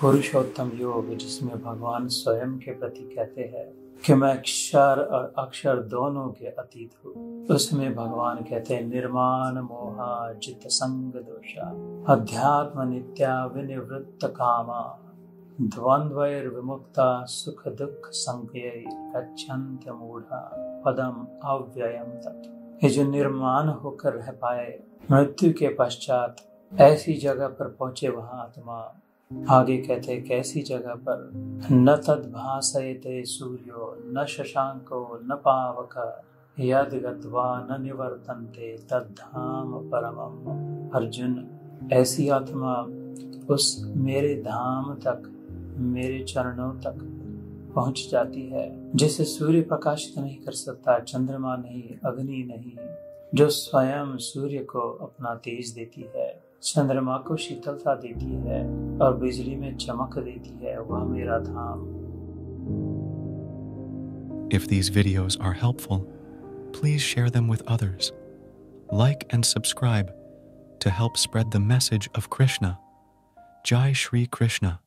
पुरुषोत्तम योग, जिसमें भगवान स्वयं के प्रति कहते हैं कि मैं अक्षर और अक्षर दोनों के अतीत हूँ। उसमें भगवान कहते हैं, निर्माण, मोहा जित संग, दोषा, अध्यात्म, नित्या, विनिवृत्त, कामा, द्वंद्वैर, विमुक्ता, सुख, दुख संज्ञ गच्छन्त मूढ़ा, पदम, अव्ययम, तत्। ये जो निर्माण होकर रह पाए, मृत्यु के पश्चात ऐसी जगह पर पहुँचे वहाँ आत्मा। आगे कहते, कैसी जगह पर न तद भाषयते सूर्यो, न शशांको, न पावक यद गत्वा न निवर्तनते तद्धाम परमम अर्जुन। ऐसी आत्मा उस मेरे धाम तक, मेरे चरणों तक पहुँच जाती है, जिसे सूर्य प्रकाशित नहीं कर सकता, चंद्रमा नहीं, अग्नि नहीं, जो स्वयं सूर्य को अपना तेज देती है। चंद्रमा को शीतलता देती है और बिजली में चमक देती है वह मेरा धाम If these videos are helpful, please share them with others. Like and subscribe to help spread the message of Krishna. Jai Shri Krishna.